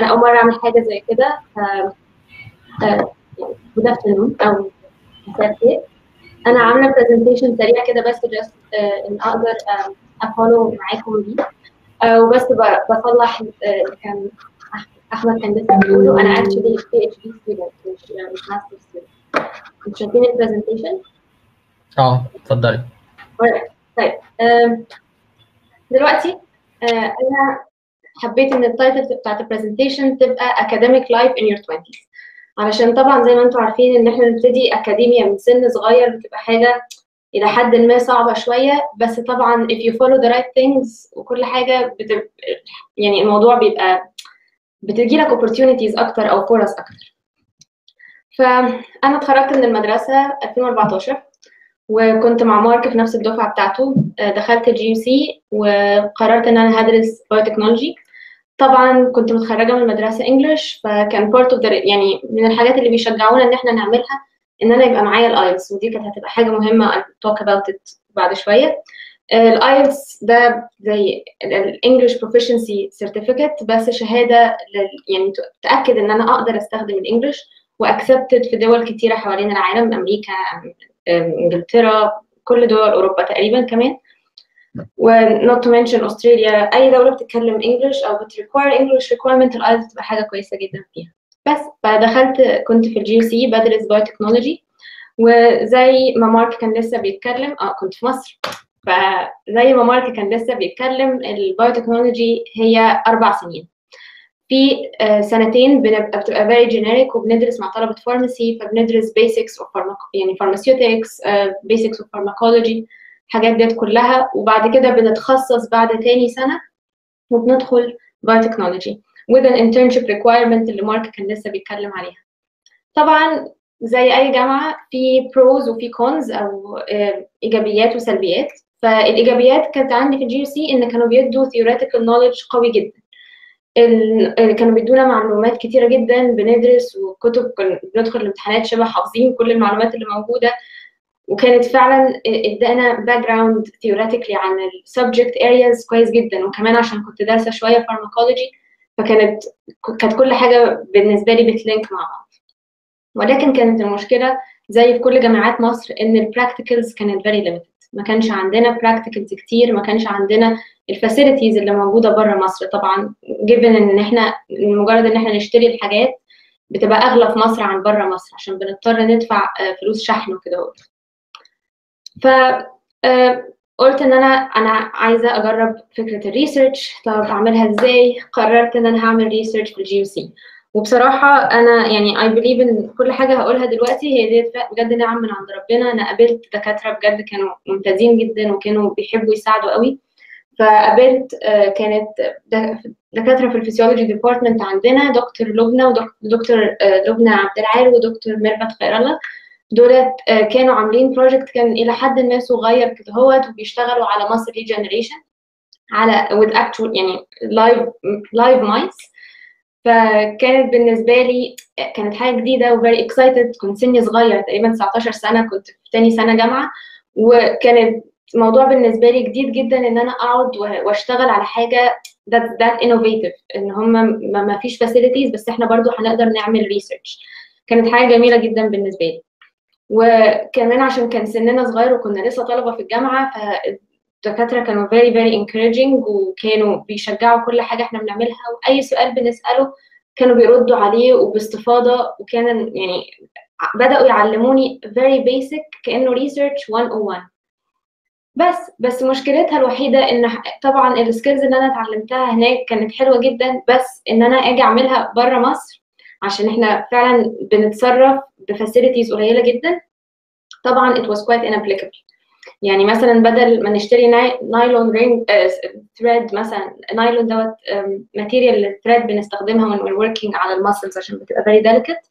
أنا أول مرة أعمل حاجة زي كده good afternoon أو مساء الخير. أنا عاملة presentation سريع كده بس just إن أقدر أ follow معاكم بيه وبس بصلح اللي كان أحمد كان لسه بيقوله. أنا actually PhD student مش مش master student أنتوا شايفين ال presentation؟ آه اتفضلي. طيب دلوقتي أنا حبيت إن ال title بتاعت ال presentation تبقى academic life in your 20s علشان طبعا زي ما أنتم عارفين إن إحنا نبتدي اكاديميا من سن صغير بتبقى حاجة إلى حد ما صعبة شوية. بس طبعا if you follow the right things وكل حاجة يعني الموضوع بيبقى بتجي لك opportunities أكتر أو فرص أكتر. فأنا اتخرجت من المدرسة 2014 وكنت مع مارك في نفس الدفعة بتاعته دخلت ال GUC وقررت إن أنا هدرس biotechnology طبعا كنت متخرجة من المدرسة English فكان part of يعني من الحاجات اللي بيشجعونا إن إحنا نعملها إن أنا يبقى معايا ال IELTS ودي كانت هتبقى حاجة مهمة talk about it بعد شوية. ال IELTS ده زي ال English proficiency certificate بس شهادة يعني تأكد إن أنا أقدر أستخدم ال English و accepted في دول كتيرة حوالين العالم أمريكا إنجلترا كل دول أوروبا تقريبا كمان. و not to mention استراليا أي دولة بتتكلم English أو بت require English requirement ال IELTS تبقى حاجة كويسة جدا فيها. بس فدخلت كنت في ال GUC بدرس biotechnology وزي ما مارك كان لسه بيتكلم آه كنت في مصر. فزي ما مارك كان لسه بيتكلم ال biotechnology هي أربع سنين. في سنتين بنبقى بتبقى very generic وبندرس مع طلبة pharmacy فبندرس basics of يعني uh, basics of pharmacology. الحاجات ديت كلها وبعد كده بنتخصص بعد تاني سنة وبندخل biotechnology with an internship requirement اللي مارك كان لسه بيتكلم عليها. طبعا زي أي جامعة في pros وفي cons أو إيجابيات وسلبيات. فالإيجابيات كانت عندي في ال GUC إن كانوا بيدوا theoretical knowledge قوي جدا. كانوا بيدونا معلومات كتيرة جدا بندرس وكتب بندخل الامتحانات شبه حافظين كل المعلومات اللي موجودة. وكانت فعلا إدانا background theoretically عن ال subject areas كويس جدا. وكمان عشان كنت دارسة شوية pharmacology فكانت كانت كل حاجة بالنسبة لي بت link مع بعض. ولكن كانت المشكلة زي في كل جامعات مصر إن ال practicals كانت very limited ما كانش عندنا practicals كتير ما كانش عندنا ال facilities اللي موجودة بره مصر. طبعا given إن إحنا مجرد إن إحنا نشتري الحاجات بتبقى أغلى في مصر عن بره مصر. عشان بنضطر ندفع فلوس شحن وكده. ف قلت إن أنا أنا عايزة أجرب فكرة ال research. طب أعملها إزاي؟ قررت إن أنا هعمل research في ال GUC. وبصراحة أنا يعني I believe إن كل حاجة هقولها دلوقتي هي دي بجد نعم من عند ربنا. أنا قابلت دكاترة بجد كانوا ممتازين جدا وكانوا بيحبوا يساعدوا قوي. فقابلت كانت دكاترة في ال physiology department عندنا دكتور لبنى ودكتور لبنى عبد العال ودكتور ميرفت خير الله. دولت كانوا عاملين project كان إلى حد ما صغير كده هوت وبيشتغلوا على muscle regeneration على with actual يعني live live mice فكانت بالنسبة لي كانت حاجة جديدة و very excited كنت سني صغير تقريبا 19 سنة كنت في تاني سنة جامعة. وكانت الموضوع بالنسبة لي جديد جدا إن أنا أقعد وأشتغل على حاجة that that innovative إن هم ما فيش facilities بس إحنا برضو هنقدر نعمل ريسيرش كانت حاجة جميلة جدا بالنسبة لي. وكمان عشان كان سننا صغير وكنا لسه طلبه في الجامعة فالدكاترة كانوا very very encouraging وكانوا بيشجعوا كل حاجة إحنا بنعملها وأي سؤال بنسأله كانوا بيردوا عليه وباستفاضة وكان يعني بدأوا يعلموني very basic كأنه research 101 بس بس مشكلتها الوحيدة إن طبعا ال skills اللي أنا اتعلمتها هناك كانت حلوة جدا بس إن أنا آجي أعملها بره مصر عشان إحنا فعلا بنتصرف ب facilities قليلة جدا. طبعا it was quite inapplicable. يعني مثلا بدل ما نشتري nylon string thread مثلا نايلون دوت material thread بنستخدمها when we're working على ال muscles عشان بتبقى very delicate.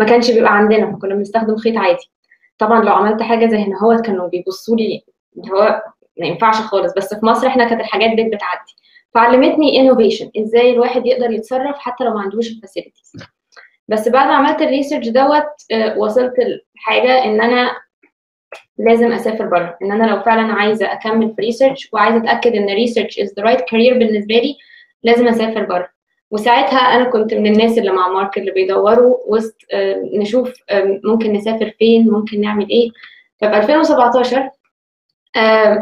ما كانش بيبقى عندنا فكنا بنستخدم خيط عادي. طبعا لو عملت حاجة زي هنا هو كانوا بيبصوا لي هو ما ينفعش خالص. بس في مصر إحنا كانت الحاجات دي بتعدي. فعلمتني innovation إزاي الواحد يقدر يتصرف حتى لو ما عندوش ال facilities. بس بعد ما عملت ال research دوت وصلت لحاجة إن أنا لازم أسافر بره إن أنا لو فعلا عايزة أكمل في research وعايزة أتأكد إن research is the right career بالنسبة لي لازم أسافر بره وساعتها أنا كنت من الناس اللي مع مارك اللي بيدوروا وسط نشوف ممكن نسافر فين ممكن نعمل إيه. ففي 2017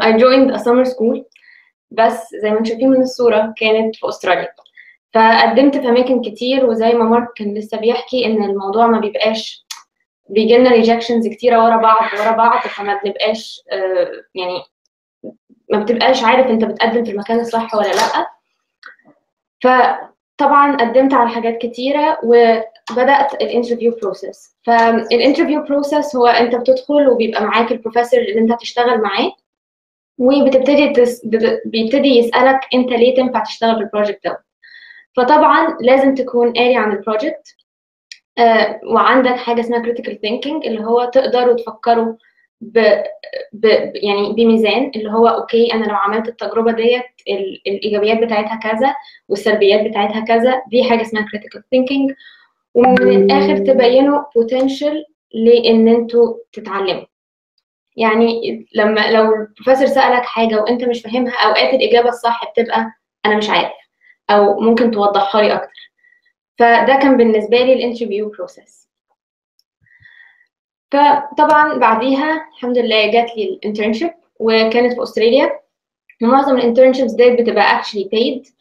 I joined a summer school. بس زي ما أنتم شايفين من الصورة كانت في أستراليا. فقدمت في أماكن كتير وزي ما مارك كان لسه بيحكي إن الموضوع ما بيبقاش بيجي لنا ريجكشنز كتيرة ورا بعض ورا بعض فما بنبقاش يعني ما بتبقاش عارف أنت بتقدم في المكان الصح ولا لأ. فطبعا قدمت على حاجات كتيرة وبدأت ال interview process فال interview process هو أنت بتدخل وبيبقى معاك البروفيسور اللي أنت هتشتغل معاه وبتبتدي تس... بيبتدي يسألك أنت ليه تنفع تشتغل في ال project ده. فطبعا لازم تكون قاري عن ال project آه وعندك حاجة اسمها critical thinking اللي هو تقدروا تفكروا ب... ب... يعني بميزان اللي هو أوكي أنا لو عملت التجربة ديت ال... الإيجابيات بتاعتها كذا والسلبيات بتاعتها كذا دي حاجة اسمها critical thinking. ومن الآخر تبينوا potential لإن أنتوا تتعلموا. يعني لما لو البروفيسور سألك حاجة وأنت مش فاهمها أوقات الإجابة الصح بتبقى أنا مش عارف. أو ممكن توضحها لي أكتر. فده كان بالنسبة لي ال interview process فطبعا بعديها الحمد لله جات لي ال internship وكانت في أستراليا. ومعظم ال internships ديت بتبقى actually paid.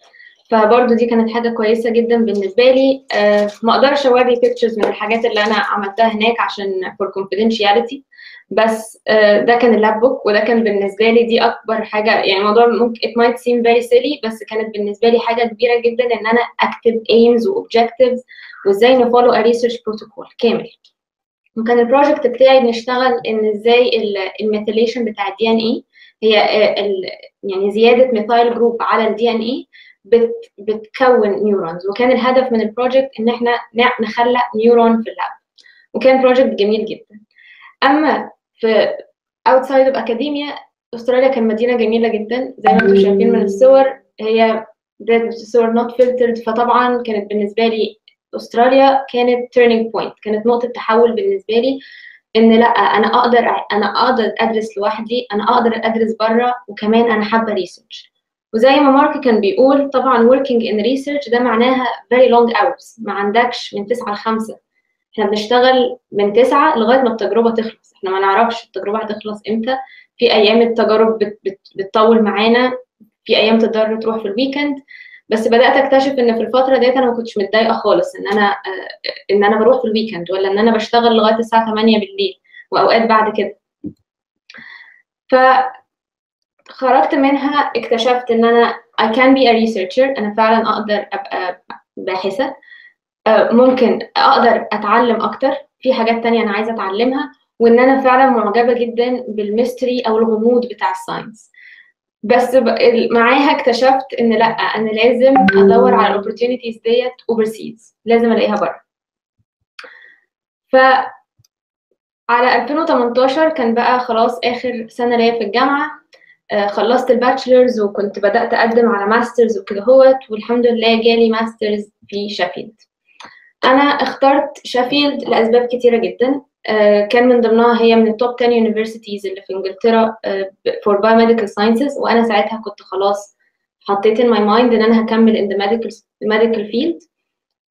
فبرضه دي كانت حاجة كويسة جدا بالنسبة لي. أه ما أقدرش أوري pictures من الحاجات اللي أنا عملتها هناك عشان for confidentiality. بس أه ده كان ال lab book وده كان بالنسبة لي دي أكبر حاجة. يعني الموضوع ممكن it might seem very silly بس كانت بالنسبة لي حاجة كبيرة جدا إن أنا اكتب aims و objectives وإزاي ن follow a research protocol كامل. وكان ال project بتاعي بنشتغل إن إزاي ال methylation بتاع ال DNA هي يعني زيادة methyl group على ال DNA بت بتكون neurons وكان الهدف من ال project إن إحنا نخلق neuron في ال lab. وكان project جميل جدا. أما في outside of academia أستراليا كان مدينة جميلة جدا زي ما أنتم شايفين من الصور هي صور not filtered فطبعا كانت بالنسبة لي أستراليا كانت turning point كانت نقطة تحول بالنسبة لي إن لأ أنا أقدر أنا أقدر أدرس لوحدي أنا أقدر أدرس بره وكمان أنا حابة ريسيرش وزي ما مارك كان بيقول طبعا working in research ده معناها very long hours ما عندكش من 9 ل 5 إحنا بنشتغل من 9 لغاية ما التجربة تخلص. إحنا ما نعرفش التجربة هتخلص إمتى. في أيام التجارب بت بت بتطول معانا. في أيام تقدر تروح في ال weekend بس بدأت أكتشف إن في الفترة ديت أنا ما كنتش متضايقة خالص إن أنا آه إن أنا بروح في ال weekend ولا إن أنا بشتغل لغاية الساعة 8 بالليل وأوقات بعد كده. ف خرجت منها اكتشفت إن أنا I can be a researcher. أنا فعلا أقدر أبقى باحثة. ممكن أقدر أتعلم أكتر. في حاجات تانية أنا عايزة أتعلمها وإن أنا فعلا معجبة جدا بال mystery أو الغموض بتاع ال science. بس معاها اكتشفت إن لأ أنا لازم أدور على ال opportunities ديت overseas لازم ألاقيها بره ف على 2018 كان بقى خلاص آخر سنة ليا في الجامعة آه خلصت ال bachelor's وكنت بدأت أقدم على master's وكده هوت والحمد لله جالي master's في Sheffield أنا اخترت Sheffield لأسباب كتيرة جدا. آه كان من ضمنها هي من ال top 10 universities اللي في إنجلترا for biomedical sciences وأنا ساعتها كنت خلاص حطيت in my mind إن أنا هكمل the medical medical field.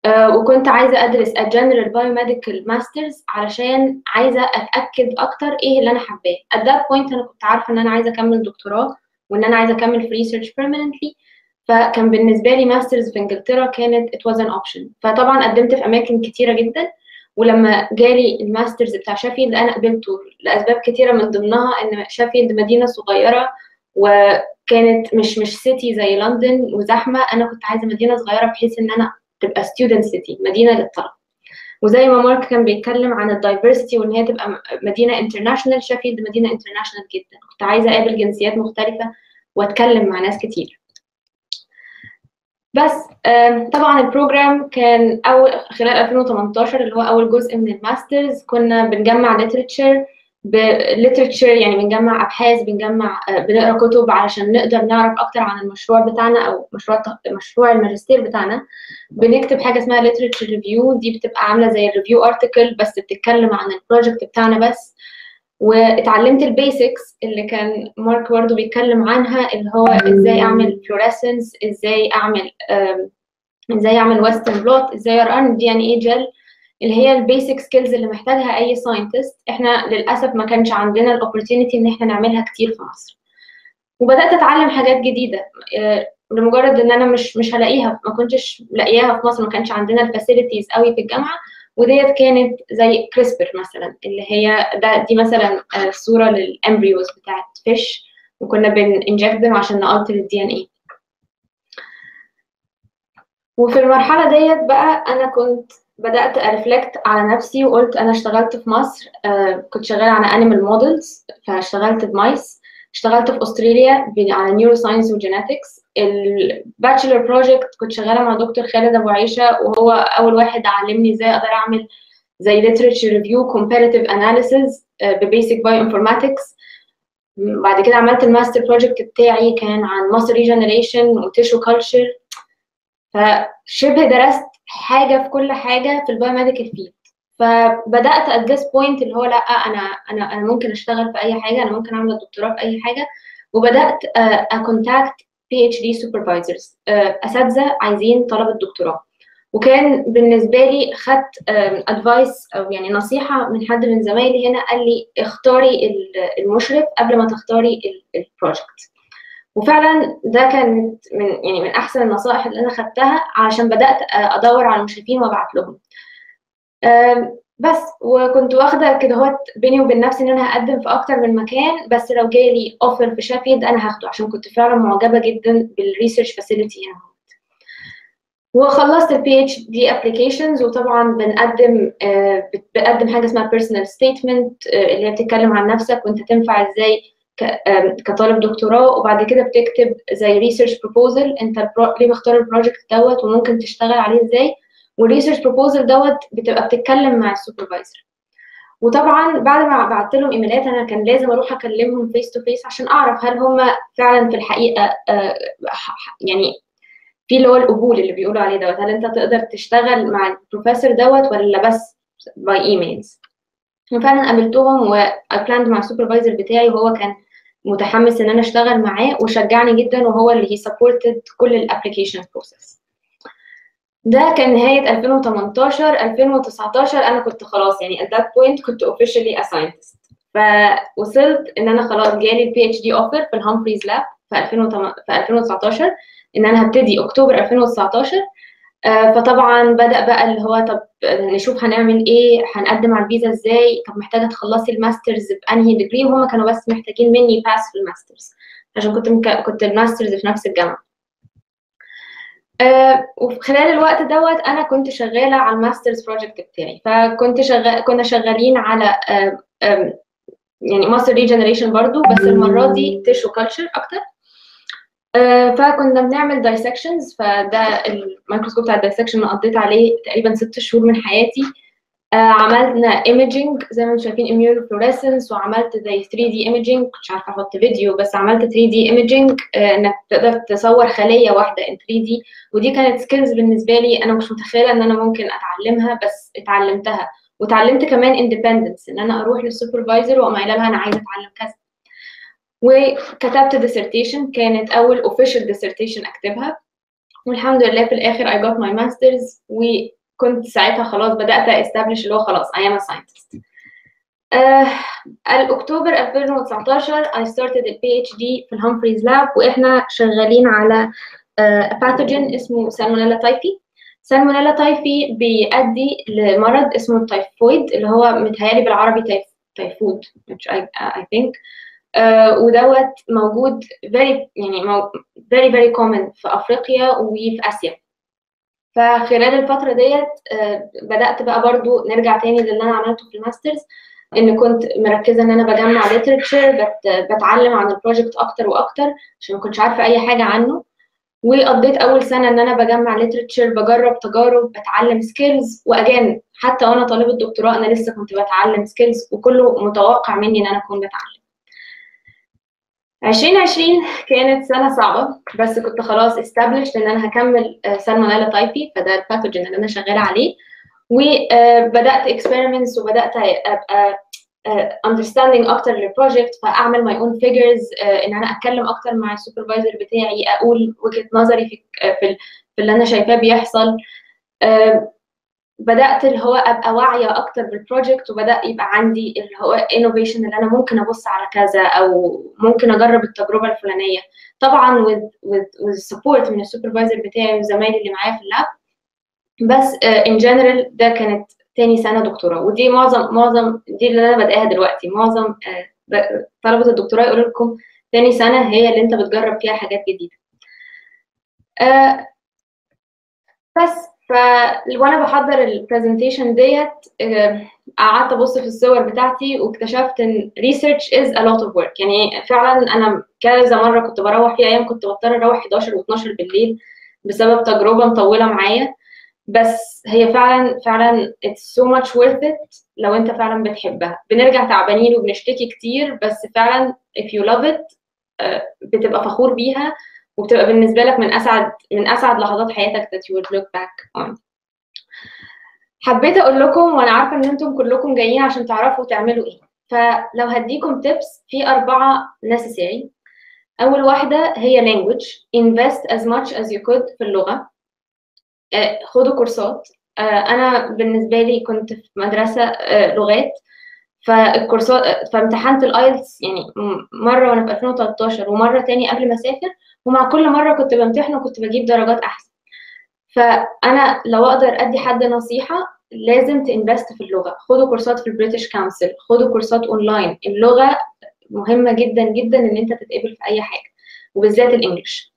uh, وكنت عايزة أدرس general biomedical masters علشان عايزة أتأكد أكتر إيه اللي أنا حباه. At that point أنا كنت عارفة إن أنا عايزة أكمل دكتوراه وإن أنا عايزة أكمل في research permanently. فكان بالنسبة لي master's في إنجلترا كانت it was an option. فطبعا قدمت في أماكن كتيرة جدا ولما جالي ال master's بتاع Sheffield أنا قبلته لأسباب كتيرة من ضمنها إن Sheffield مدينة صغيرة وكانت مش مش city زي لندن وزحمة. أنا كنت عايزة مدينة صغيرة بحيث إن أنا تبقى student city مدينة للطلبه وزي ما مارك كان بيتكلم عن ال diversity وإن هي تبقى مدينة international Sheffield مدينة international جدا. كنت عايزة أقابل جنسيات مختلفة وأتكلم مع ناس كتير. بس طبعا ال program كان أول خلال 2018 اللي هو أول جزء من ال master's كنا بنجمع literature ب literature يعني بنجمع أبحاث بنجمع بنقرأ كتب علشان نقدر نعرف أكتر عن المشروع بتاعنا أو مشروع مشروع الماجستير بتاعنا. بنكتب حاجة اسمها literature review دي بتبقى عاملة زي ال review article بس بتتكلم عن ال project بتاعنا بس. واتعلمت ال basics اللي كان مارك برضه بيتكلم عنها اللي هو إزاي أعمل fluorescence إزاي أعمل إزاي أعمل Western blot إزاي a run DNA gel اللي هي ال basic skills اللي محتاجها أي scientist إحنا للأسف ما كانش عندنا ال opportunity إن إحنا نعملها كتير في مصر. وبدأت أتعلم حاجات جديدة لمجرد إن أنا مش مش هلاقيها ما كنتش لاقياها في مصر ما كانش عندنا ال facilities قوي في الجامعة. وديت كانت زي CRISPR مثلا اللي هي ده دي مثلا صورة لل embryos بتاعت fish وكنا بن inject عشان ن alter ال DNA وفي المرحلة ديت بقى أنا كنت بدأت أ reflect على نفسي وقلت أنا اشتغلت في مصر آه كنت شغالة على animal models فاشتغلت ب mice اشتغلت في أستراليا على neuroscience و genetics ال bachelor project كنت شغالة مع دكتور خالد أبو عيشة وهو أول واحد علمني إزاي أقدر أعمل زي literature review comparative analysis ب basic bioinformatics بعد كده عملت ال master project بتاعي كان عن muscle regeneration و tissue culture فشبه درست حاجة في كل حاجة في ال biomedical field فبدأت at this point اللي هو لأ أنا أنا أنا ممكن أشتغل في أي حاجة أنا ممكن أعمل دكتوراه في أي حاجة. وبدأت ا contact PhD supervisors أساتذة عايزين طلبة دكتوراه. وكان بالنسبة لي خدت advice أو يعني نصيحة من حد من زمايلي هنا قال لي اختاري المشرف قبل ما تختاري ال project وفعلا ده كانت من يعني من أحسن النصائح اللي أنا خدتها علشان بدأت أدور على المشرفين وأبعت لهم. بس وكنت واخدة كده هوت بيني وبين نفسي إن أنا هقدم في أكتر من مكان بس لو جالي offer في شيفيلد أنا هاخده عشان كنت فعلا معجبة جدا بال research facility هنا وخلصت ال PhD applications وطبعا بنقدم آه بنقدم حاجة اسمها personal statement آه اللي هي بتتكلم عن نفسك وأنت تنفع إزاي كطالب دكتوراه. وبعد كده بتكتب زي research proposal أنت ليه مختار ال project دوت وممكن تشتغل عليه إزاي. وال research proposal دوت بتبقى بتتكلم مع ال supervisor وطبعا بعد ما بعت لهم إيميلات أنا كان لازم أروح أكلمهم face to face عشان أعرف هل هم فعلا في الحقيقة يعني في اللي هو القبول اللي بيقولوا عليه دوت. هل أنت تقدر تشتغل مع البروفيسور دوت ولا بس by emails وفعلا قابلتهم و applied مع ال supervisor بتاعي وهو كان متحمس إن أنا أشتغل معاه وشجعني جدا وهو اللي هي supported كل ال application process ده كان نهاية 2018 2019 أنا كنت خلاص يعني at that point كنت officially a scientist. فوصلت إن أنا خلاص جالي ال PhD offer في ال Humphreys lab في 2019 إن أنا هبتدي أكتوبر 2019 فطبعا بدأ بقى اللي هو طب نشوف هنعمل إيه هنقدم على الفيزا إزاي طب محتاجة تخلصي ال masters بأنهي degree وهم كانوا بس محتاجين مني pass في ال masters. عشان كنت مك... كنت ال masters في نفس الجامعة. آه وفي خلال الوقت دوت أنا كنت شغالة على ال masters project بتاعي. فكنت شغال كنا شغالين على آه آه يعني muscle regeneration برضو بس المرة دي tissue culture أكتر. فكنا بنعمل dissections فده الميكروسكوب بتاع ال dissection قضيت عليه تقريبا ست شهور من حياتي. عملنا imaging زي ما أنتم شايفين immunofluorescence وعملت زي 3D imaging كنتش عارفة أحط فيديو بس عملت 3D imaging إنك تقدر تصور خلية واحدة in 3D ودي كانت skills بالنسبة لي أنا مش متخيلة إن أنا ممكن أتعلمها بس اتعلمتها. وتعلمت كمان independence إن أنا أروح لل supervisor وأقوم قايلة لها أنا عايزة أتعلم كذا. وكتبت dissertation كانت أول official dissertation أكتبها. والحمد لله في الآخر I got my masters و كنت ساعتها خلاص بدأت establish اللي هو خلاص a scientist. آه الأكتوبر 2019 I started ال PhD في ال Humphreys lab وإحنا شغالين على آه pathogen اسمه Salmonella Typhi. Salmonella Typhi بيؤدي لمرض اسمه التايفويد اللي هو متهيألي بالعربي تايف تايفود which I, I think آه ودوت موجود very يعني very very common في أفريقيا وفي آسيا. فخلال الفترة ديت بدأت بقى برضو نرجع تاني للي أنا عملته في ال masters إن كنت مركزة إن أنا بجمع literature بتعلم عن ال project أكتر وأكتر عشان ما كنتش عارفة أي حاجة عنه. وقضيت أول سنة إن أنا بجمع literature بجرب تجارب بتعلم skills و again حتى وأنا طالبة دكتوراه أنا لسه كنت بتعلم skills وكله متوقع مني إن أنا أكون بتعلم. 2020 كانت سنة صعبة بس كنت خلاص established إن أنا هكمل Salmonella Typhi فده ال pathogen اللي أنا شغالة عليه. وبدأت experiments وبدأت أبقى understanding أكتر لل project فأعمل my own figures إن أنا أتكلم أكتر مع ال supervisor بتاعي أقول وجهة نظري في في اللي أنا شايفاه بيحصل. آه، بدأت اللي هو أبقى واعية أكتر بال project وبدأ يبقى عندي اللي هو innovation اللي أنا ممكن أبص على كذا أو ممكن أجرب التجربة الفلانية. طبعا with support من ال supervisor بتاعي وزمايلي اللي معايا في ال lab. بس in general ده كانت تاني سنة دكتوراه. ودي معظم معظم دي اللي أنا بادئها دلوقتي. معظم آه، طلبة الدكتوراه يقولوا لكم تاني سنة هي اللي أنت بتجرب فيها حاجات جديدة. آه، بس ف وأنا بحضر ال presentation ديت آه، قعدت أبص في الصور بتاعتي واكتشفت إن research is a lot of work. يعني فعلا أنا كذا مرة كنت بروح في أيام كنت بضطر أروح 11 و12 بالليل بسبب تجربة مطولة معايا. بس هي فعلا فعلا it's so much worth it لو أنت فعلا بتحبها. بنرجع تعبانين وبنشتكي كتير بس فعلا if you love it آه، بتبقى فخور بيها. وبتبقى بالنسبة لك من اسعد من أسعد لحظات حياتك that you would look back on. حبيت أقول لكم وأنا عارفة إن أنتم كلكم جايين عشان تعرفوا تعملوا إيه. فلو هديكم tips في أربعة necessary. أول واحدة هي language. Invest as much as you could في اللغة. آه، خدوا كورسات. آه، أنا بالنسبة لي كنت في مدرسة آه، لغات. فالكورسات فامتحنت ال IELTS يعني مرة وأنا في 2013 ومرة تاني قبل ما أسافر ومع كل مرة كنت بمتحن وكنت بجيب درجات أحسن. فأنا لو أقدر أدي حد نصيحة لازم ت invest في اللغة. خدوا كورسات في ال British Council خدوا كورسات أونلاين. اللغة مهمة جدا جدا إن أنت تتقبل في أي حاجة وبالذات ال English.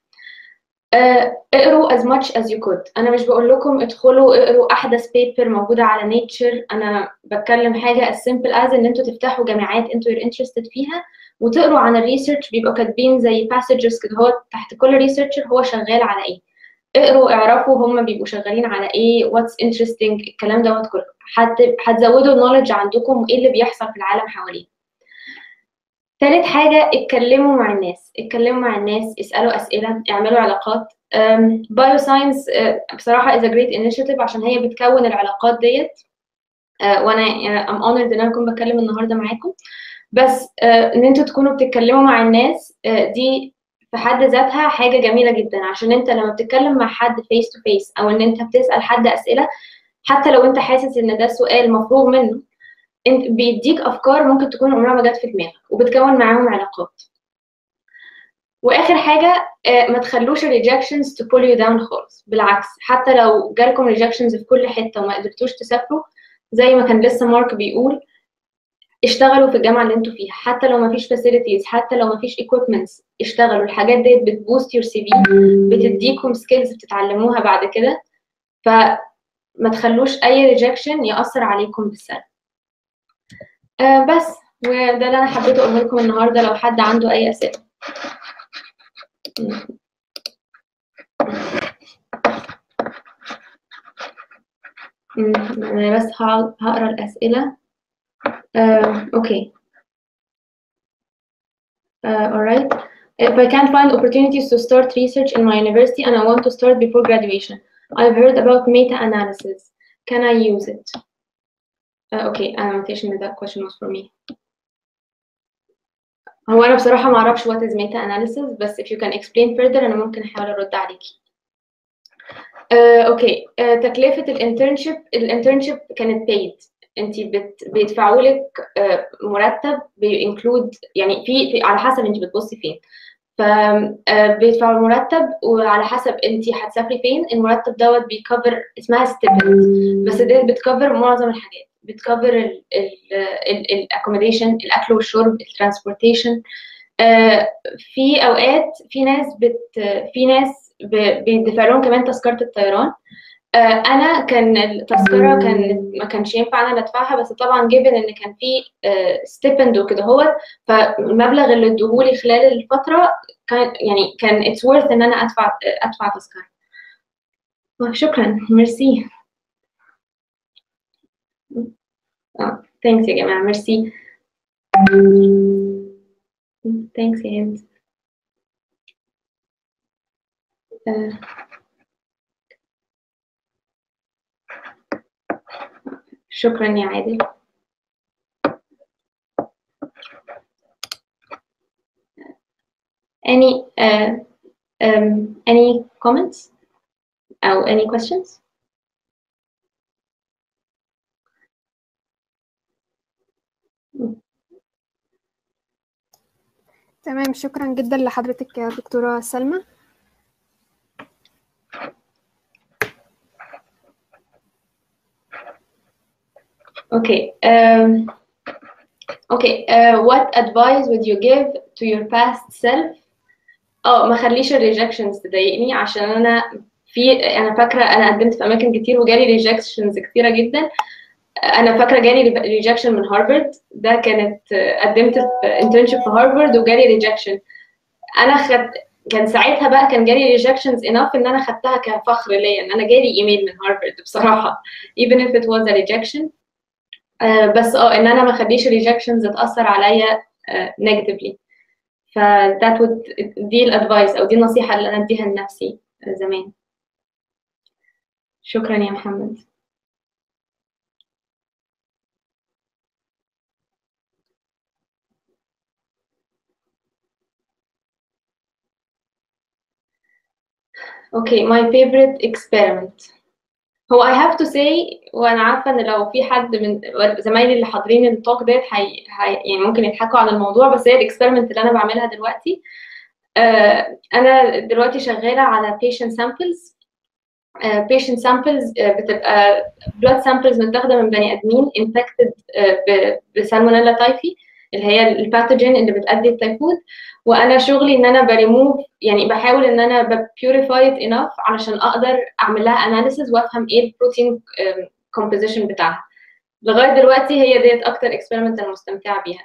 اقروا as much as you could. أنا مش بقول لكم ادخلوا اقروا أحدث paper موجودة على Nature أنا بتكلم حاجة as simple as إن أنتوا تفتحوا جامعات أنتوا you're interested فيها وتقروا عن ال research بيبقوا كاتبين زي passages كده هو تحت كل researcher هو شغال على إيه. اقروا اعرفوا هم بيبقوا شغالين على إيه what's interesting الكلام دوت كله. هت- هتزودوا ال knowledge عندكم وايه اللي بيحصل في العالم حواليه تالت حاجة اتكلموا مع الناس. اتكلموا مع الناس اسألوا أسئلة اعملوا علاقات. Bioscience بصراحة is a great initiative عشان هي بتكون العلاقات ديت. آه، وأنا يعني I'm honored إن أنا أكون بتكلم النهارده معاكم. بس آه، إن أنتوا تكونوا بتتكلموا مع الناس دي في حد ذاتها حاجة جميلة جدا. عشان أنت لما بتتكلم مع حد face to face أو إن أنت بتسأل حد أسئلة حتى لو أنت حاسس إن ده سؤال مفروغ منه بيديك افكار ممكن تكون عمرها ما جت في دماغك وبتكون معاهم علاقات. واخر حاجة آه، ما تخلوش ال rejections pull you down خالص. بالعكس حتى لو جالكم rejections في كل حتة وما قدرتوش تسافروا زي ما كان لسه مارك بيقول اشتغلوا في الجامعة اللي أنتوا فيها. حتى لو ما فيش facilities حتى لو ما فيش equipments اشتغلوا. الحاجات ديت بت boost your CV بتديكم skills بتتعلموها بعد كده. فما تخلوش أي rejection يأثر عليكم بالسلب. آه بس وده اللي أنا حبيت اقوله لكم النهارده لو حد عنده اي اسئله أنا بس هقرا الاسئله آه، okay uh, alright if I can't find opportunities to start research in my university and I want to start before graduation I've heard about meta-analysis can I use it uh, okay annotation that question was for me. هو أنا بصراحة ما أعرفش what is meta-analysis بس if you can explain further أنا ممكن أحاول أرد عليكي آه، أوكي. آه، تكلفة الانترنشيب الانترنشيب كانت paid. أنت بت... بيدفعوا لك آه، مرتب ب include يعني في, على حسب أنت بتبصي فين. ف بيدفعوا المرتب وعلى حسب أنت هتسافري فين المرتب دوت بي cover اسمها stipend بس ديت بت cover معظم الحاجات. بت cover ال accommodation الأكل والشرب ال transportation. في أوقات في ناس بت في ناس بيدفع لهم كمان تذكرة الطيران. آه، أنا كان التذكرة كان ما كانش ينفع أنا أدفعها بس طبعا given إن كان في stipend وكده هو فالمبلغ اللي ادوهولي خلال الفترة كان يعني كان it's worth إن أنا أدفع أدفع تذكرة. آه، شكرا. ميرسي آه thanks يا جماعة merci thanks يا هند آه، شكرا يا عادل any uh, um, any comments? أو any questions? تمام شكرا جدا لحضرتك يا دكتورة سلمى Okay. Um, okay. Uh, what advice would you give to your past self? آه ما خليش ال rejections تضايقني عشان أنا في أنا فاكرة أنا قدمت في أماكن كتير وجالي rejections كتيرة جدا أنا فاكرة جالي rejection من هارفارد. ده كانت قدمت في internship في هارفارد وجالي rejection أنا خدت كان ساعتها بقى كان جالي rejections enough إن أنا خدتها كفخر ليا إن أنا جالي ايميل من هارفارد بصراحة even if it was a rejection. آه بس آه إن أنا ما اخليش ال rejections تاثر عليا negatively ف that would دي ال advice أو دي النصيحة اللي أنا أديها لنفسي زمان. شكرا يا محمد. Okay, my favorite experiment. هو I have to say وأنا عارفة إن لو في حد من زمايلي اللي حاضرين ال talk ديت. يعني ممكن يضحكوا على الموضوع بس هي ال experiment اللي أنا بعملها دلوقتي آه أنا دلوقتي شغالة على patient samples آه patient samples آه بتبقى blood samples متاخدة من بني آدمين infected ب Salmonella Typhi اللي هي ال pathogen اللي بتؤدي التيفود. وأنا شغلي إن أنا بريموف يعني بحاول إن أنا ب purify it enough علشان أقدر أعمل لها analysis وأفهم إيه ال protein composition بتاعها. لغاية دلوقتي هي ديت أكتر experiment أنا مستمتعة بيها.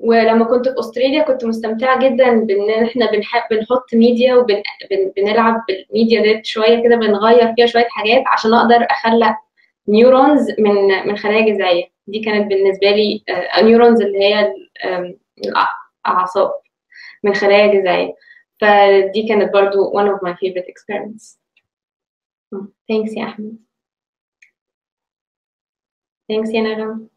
ولما كنت في أستراليا كنت مستمتعة جدا بإن إحنا بنحب بنحط ميديا وبنلعب بالميديا ديت شوية كده بنغير فيها شوية حاجات عشان أقدر أخلق neurons من من خلايا جذعيه دي كانت بالنسبة لي نيورونز اللي هي الأعصاب من خلايا جذعيه فدي كانت برضو one of my favorite experiments. thanks يا أحمد. Thanks يا نغم.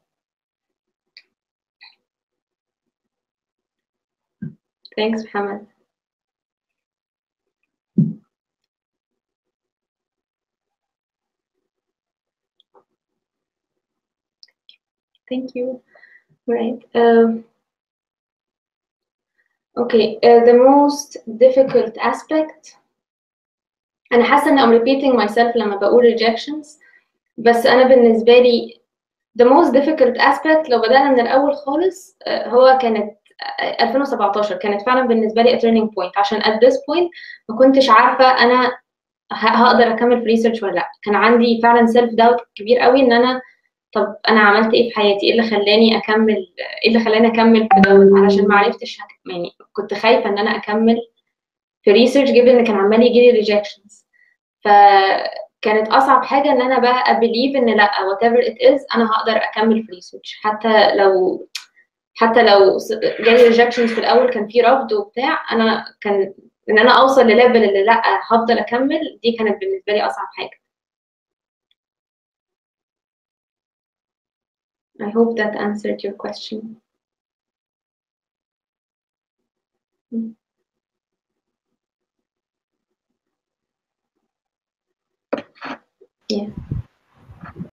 Thanks محمد. Thank you right um, Okay, uh, the most difficult aspect أنا حاسة إن I'm repeating myself لما بقول rejections بس أنا بالنسبة لي the most difficult aspect لو بدأنا من الأول خالص uh, هو كانت 2017 كانت فعلا بالنسبة لي a turning point عشان at this point ما كنتش عارفة أنا هقدر أكمل في research ولا لأ كان عندي فعلا self doubt كبير قوي إن أنا طب أنا عملت إيه في حياتي؟ إيه اللي خلاني أكمل؟ إيه اللي خلاني أكمل في دوت علشان ما عرفتش. يعني كنت خايفة إن أنا أكمل في research given إن كان عمال يجي لي rejections فكانت أصعب حاجة إن أنا بقى believe إن لأ whatever it is أنا هقدر أكمل في research حتى لو حتى لو جالي rejections في الأول كان في رفض وبتاع أنا كان إن أنا أوصل لل level اللي لأ هفضل أكمل دي كانت بالنسبة لي أصعب حاجة. I hope that answered your question. Hmm. Yeah.